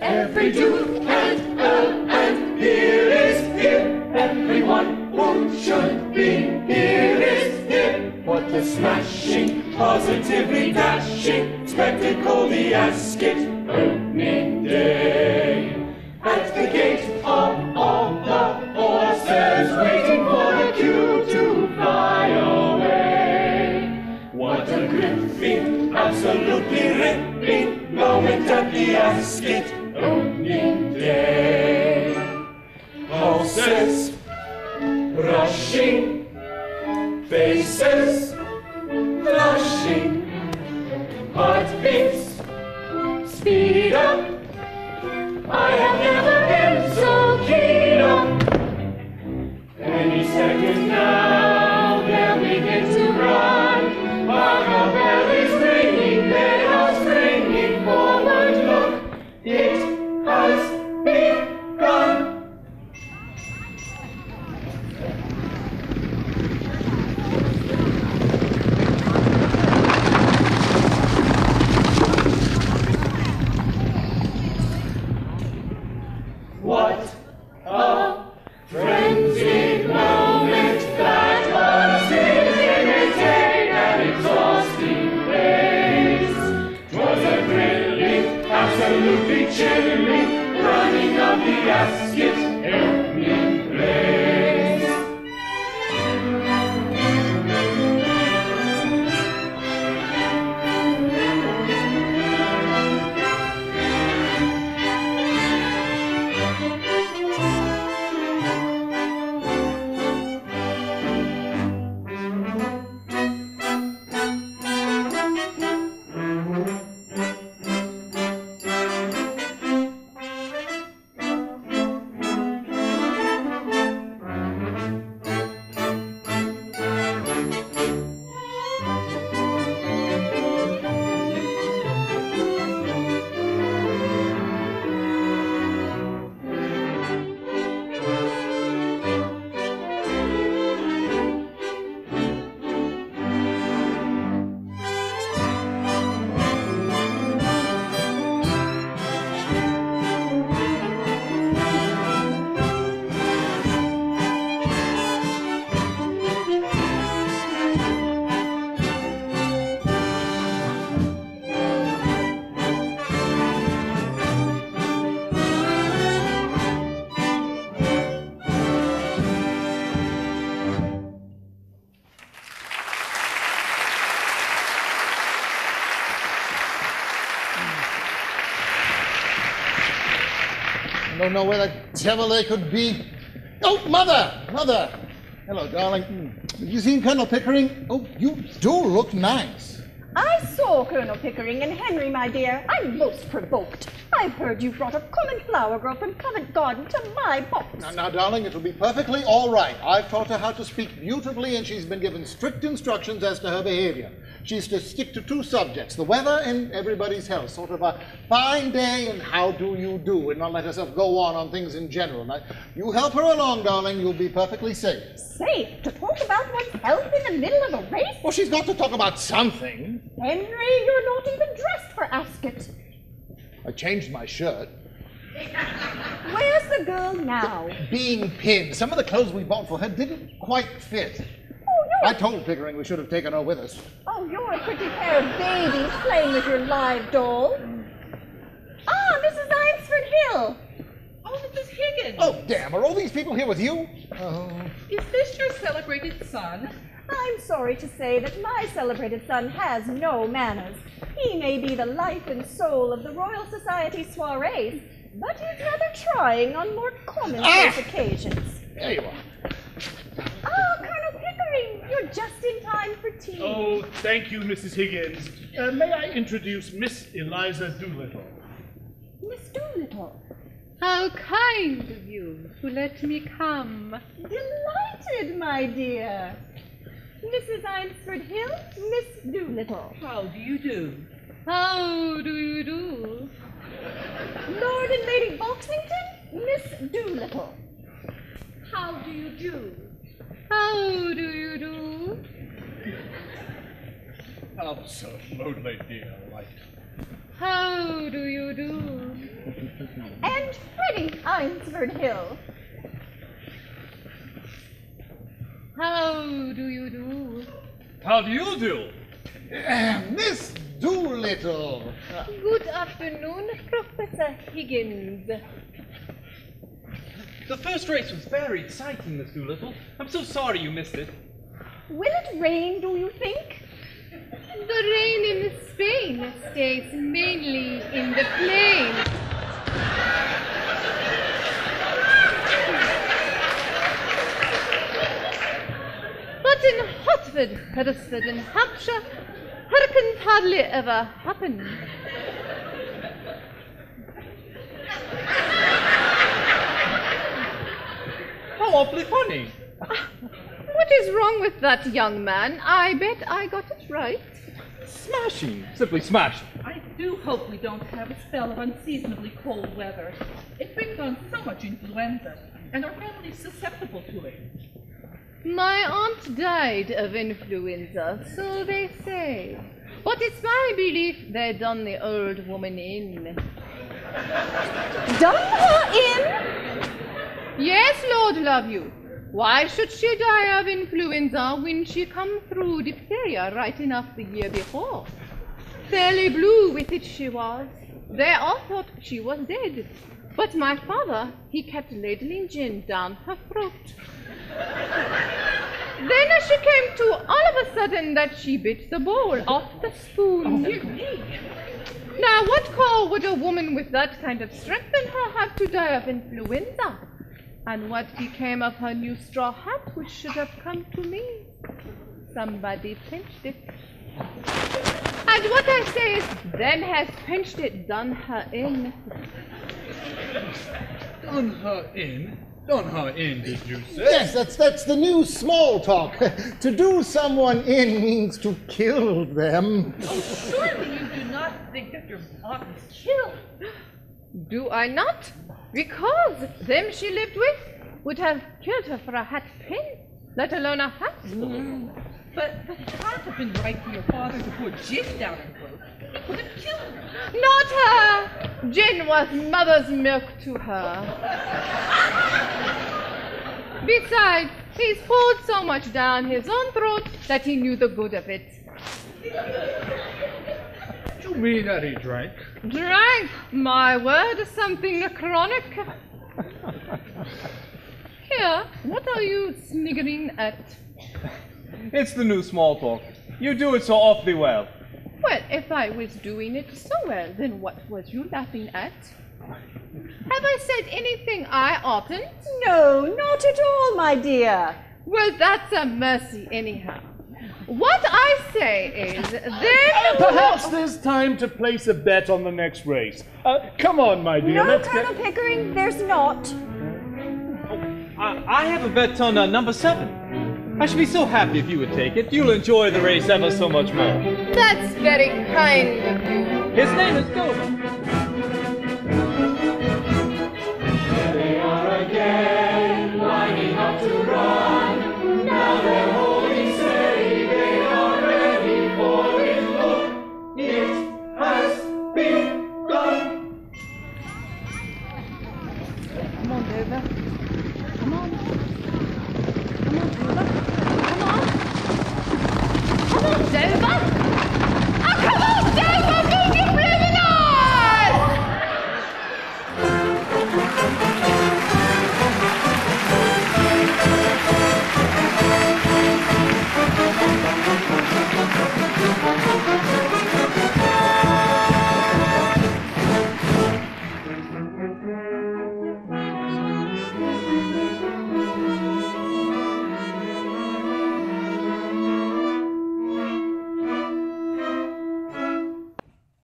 Every do and oh and here is here. Everyone who should be here is here. What a smashing, positively dashing spectacle, the Ascot opening day. At the gate are all the horses waiting for the cue to fly away. What a gripping, absolutely ripping moment at the Ascot rushing, faces flushing, heartbeats speed up. I have never been so keen up. Any second now, absolutely chilling running of the Ascot I don't know where the devil they could be. Oh, mother! Mother! Hello, darling. Have you seen Colonel Pickering? Oh, you do look nice. I saw Colonel Pickering and Henry, my dear. I'm most provoked. I've heard you brought a common flower girl from Covent Garden to my box. Now, now, darling, it'll be perfectly all right. I've taught her how to speak beautifully, and she's been given strict instructions as to her behavior. She's to stick to two subjects the weather and everybody's health. Sort of a fine day and how do you do, and not let herself go on on things in general. Now, you help her along, darling, you'll be perfectly safe. Safe to talk about one's health in the middle of a race? Well, she's got to talk about something. Henry, you're not even dressed for Ascot. I changed my shirt. Where's the girl now? Being pinned. Some of the clothes we bought for her didn't quite fit. Oh, you're I told Pickering we should have taken her with us. Oh, you're a pretty pair of babies playing with your live doll. Ah, Mrs. Eynsford Hill. Oh, Mrs. Higgins. Oh, damn, are all these people here with you? Oh. Is this your celebrated son? I'm sorry to say that my celebrated son has no manners. He may be the life and soul of the Royal Society soirees, but he's rather trying on more commonplace Ah! occasions. There you are. Just in time for tea. Oh, thank you, Mrs. Higgins. Uh, may I introduce Miss Eliza Doolittle? Miss Doolittle. How kind of you to let me come. Delighted, my dear. Mrs. Eynsford Hill, Miss Doolittle. How do you do? How do you do? Lord and Lady Boxington, Miss Doolittle. How do you do? How do you do? Absolutely dear. Like, How do you do? And Freddy Eynsford Hill. How do you do? How do you do? Eh, Miss Doolittle. Good afternoon, Professor Higgins. The first race was very exciting, Miss Doolittle. I'm so sorry you missed it. Will it rain, do you think? The rain in Spain stays mainly in the plain. But in Hertford, Hereford, and Hampshire, hurricanes hardly ever happen. Awfully funny. What is wrong with that young man? I bet I got it right. Smashing. Simply smashing. I do hope we don't have a spell of unseasonably cold weather. It brings on so much influenza, and our family's susceptible to it. My aunt died of influenza, so they say. But it's my belief they done the old woman in. Done her in? Yes, Lord love you. Why should she die of influenza when she come through diphtheria right enough the year before? Fairly blue with it she was. They all thought she was dead. But my father, he kept ladling gin down her throat. Then as she came to, all of a sudden that she bit the bowl off the spoon. Oh, now, what call would a woman with that kind of strength in her have to die of influenza? And what became of her new straw hat, which should have come to me? Somebody pinched it. And what I say is, them has pinched it, done her in. Done her in? Done her in, did you say? Yes, that's that's the new small talk. to do someone in means to kill them. Oh, Surely you do not think that your aunt is killed. Do I not? Because them she lived with would have killed her for a hat pin, let alone a hat. But, but it can't have been right for your father to pour gin down her throat. He could have killed her. Not her! Gin was mother's milk to her. Besides, he's poured so much down his own throat that he knew the good of it. Do you mean that he drank? Drank, my word, something chronic. Here, what are you sniggering at? It's the new small talk. You do it so awfully well. Well, if I was doing it so well, then what was you laughing at? Have I said anything I oughtn't? No, not at all, my dear. Well, that's a mercy, anyhow. What I say is, then. Perhaps there's time to place a bet on the next race. Uh, come on, my dear. No, let's Colonel get... Pickering, there's not. I, I have a bet on uh, number seven. I should be so happy if you would take it. You'll enjoy the race ever so much more. That's very kind of you. His name is Dover.